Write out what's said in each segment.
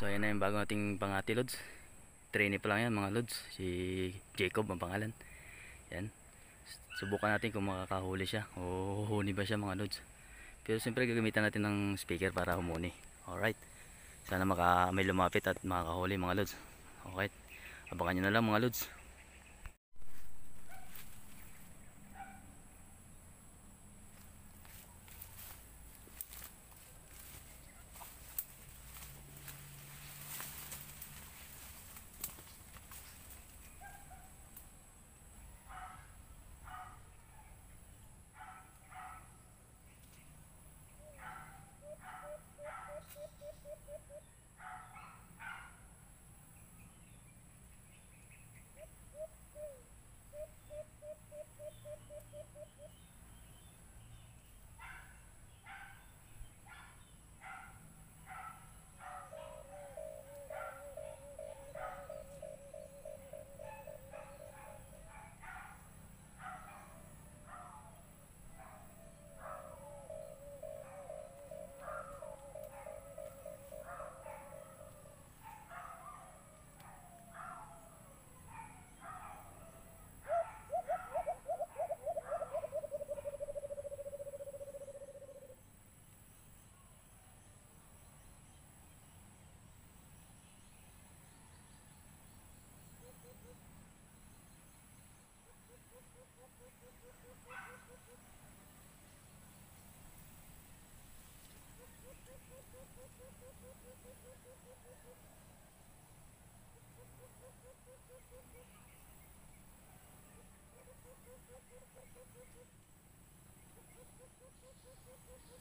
So ayan na yung bago nating pangati lods. Trainee pa lang yan mga lods. Si Jacob ang pangalan. Yan. Subukan natin kung makakahuli siya o huhuni ba siya mga lods. Pero siyempre gagamitan natin ng speaker para humuni. Alright. Sana maka, may lumapit at makakahuli mga lods. Okay. Abangan nyo na lang mga lods.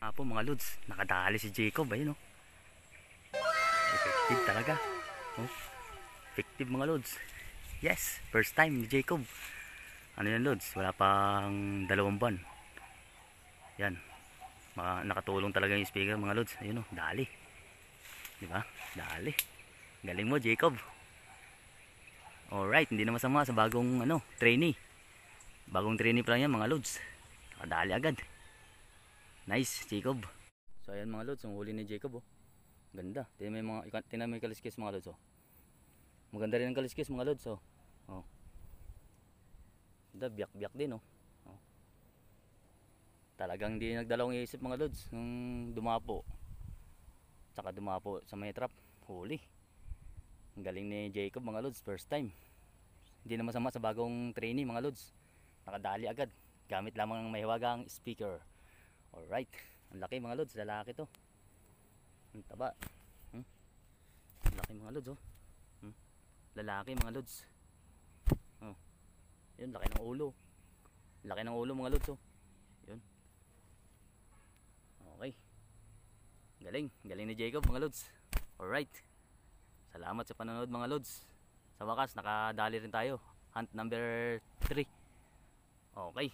nga po mga lods, nakadali si Jacob, ayun oh. Effective talaga. Oh. Effective mga lods. Yes, first time ni Jacob. Ano yan lods, wala pang dalawang buwan. Yan. Maka, nakatulong talaga yung speaker mga lods. Ayun oh, dali. Di ba? Dali. Galing mo Jacob. Alright, hindi na masama sa bagong ano, trainee. Bagong trainee pa lang yan mga lods. Nakadali agad. Nice, Jacob. So ayan mga lods, ang huli ni Jacob oh. Ganda. Tingnan yung mga tingnan yung kaliskis mga lods oh. Maganda rin ang kaliskis mga lods oh. Oh. Ganda, biyak-biyak din oh. oh. Talagang hindi nagdalawang isip mga lods nung dumapo. Tsaka dumapo sa may trap. Huli. Ang galing ni Jacob mga lods, first time. Hindi na masama sa bagong trainee mga lods. Nakadali agad. Gamit lamang ng mahiwagang speaker. Alright. Ang laki mga lods. Lalaki to. Ang taba. Hmm? Ang laki mga lods oh. Hmm? Lalaki mga lods. Oh. Yun, laki ng ulo. Laki ng ulo mga lods oh. Yun. Okay. Galing. Galing ni Jacob mga lods. Alright. Salamat sa panonood mga lods. Sa wakas, nakadali rin tayo. Hunt number 3. Okay.